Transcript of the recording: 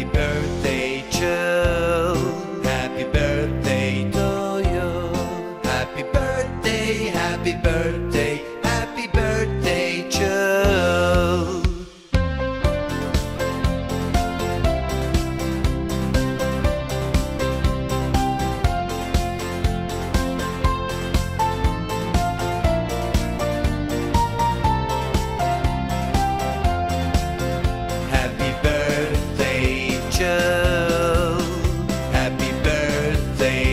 Happy birthday, Jill. Happy birthday to. Happy birthday, happy birthday. they